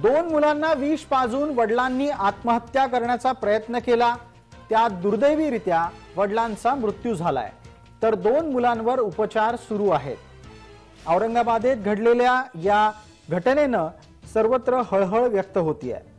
दोन मुलांना विष पाजून वडिलांनी आत्महत्या करण्याचा प्रयत्न केला. त्यात दुर्दैवीरित्या वडिलांचा मृत्यू झालाय. तर दोन मुलांवर उपचार सुरू आहेत. औरंगाबादेत घडलेल्या या घटनेनं सर्वत्र हळहळ व्यक्त होतीये.